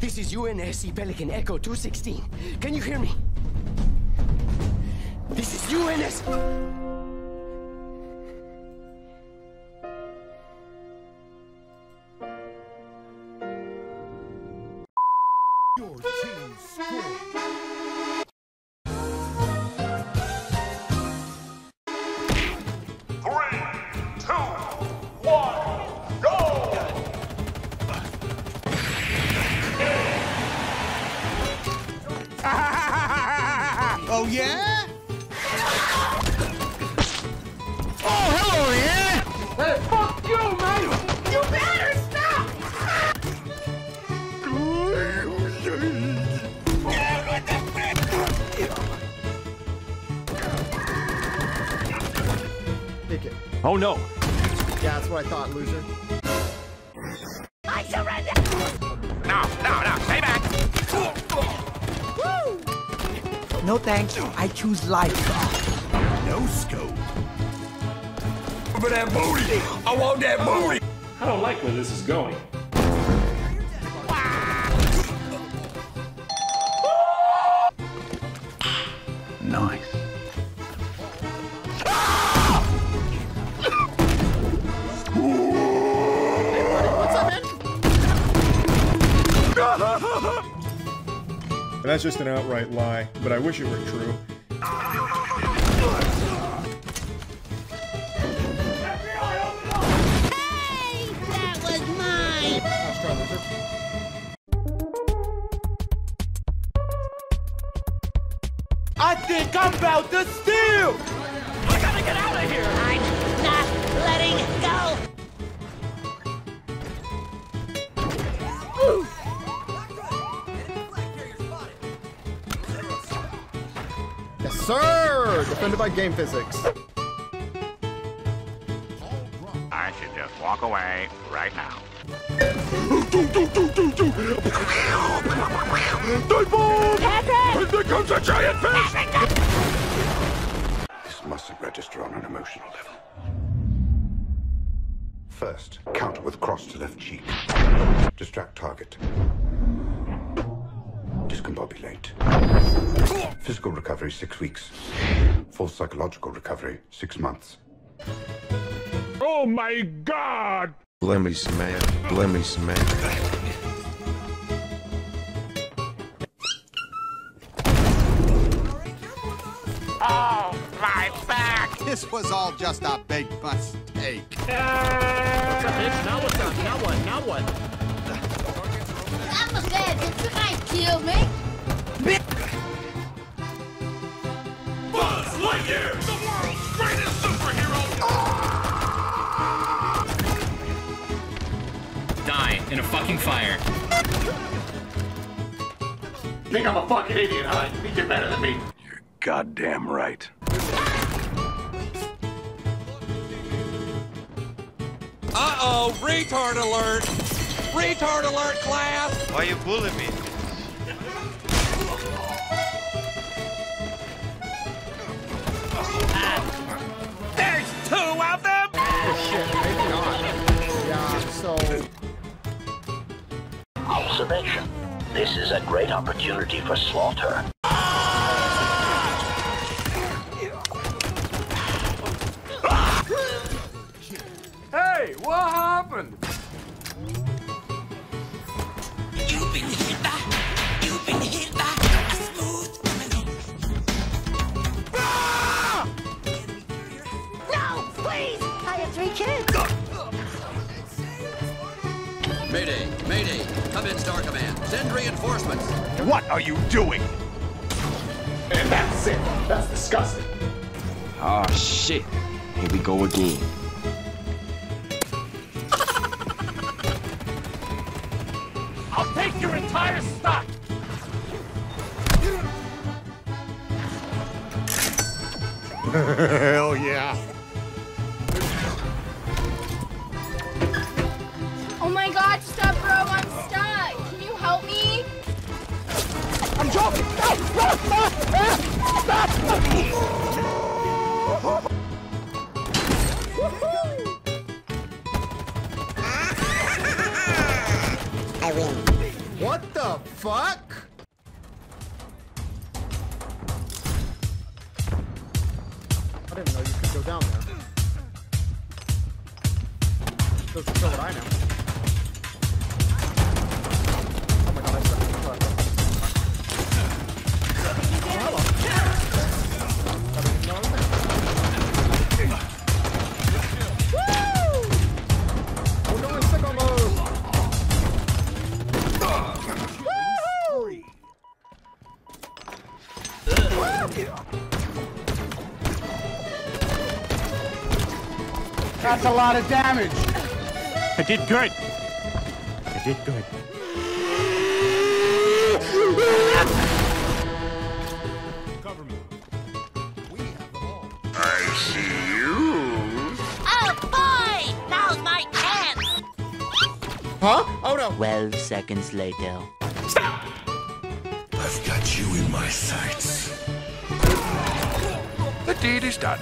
This is UNSC Pelican Echo 216. Can you hear me? This is UNS. Your team scored. Oh yeah? Oh, hello, yeah! Hey, fuck you, man! You better stop! stop. Take it. Oh no! Yeah, that's what I thought, loser. I surrender! No, no, no, No thanks. I choose life. No scope. For that booty! I want that booty! I don't like where this is going. Nice. That's just an outright lie, but I wish it were true. That was mine! Let's try, loser. I think I'm about to steal! I gotta get out of here! I'm not letting sir! Defended by Game Physics. I should just walk away right now. Dive There comes a giant fish! This mustn't register on an emotional level. First, counter with cross to left cheek. Distract target. Discombobulate. Physical recovery, six weeks. Full psychological recovery, six months. Oh my god! Blimmy smash, blimmy smash. Oh, my back! This was all just a big mistake. Now what's up? Now what? Now what? I'm dead. Did you guys kill me? Buzz Lightyear, the world's greatest superhero! Die in a fucking fire. Think I'm a fucking idiot, huh? You think you're better than me? You're goddamn right. Uh-oh, retard alert! Retard alert, class! Why you bullying me? There's two of them! Oh, shit, Maybe not. Yeah, so... Observation. This is a great opportunity for slaughter. Hey, what happened? Mayday, Mayday, come in Star Command. Send reinforcements. What are you doing? And that's it. That's disgusting. Oh shit. Here we go again. I'll take your entire stock. Hell yeah. I win. What the fuck? I didn't know you could go down there. What I know. Oh That's a lot of damage. I did good. I did good. Cover me. We have all. I see you. Oh boy! Now's my chance! Huh? Oh no. 12 seconds later. Stop! I've got you in my sights. The deed is done.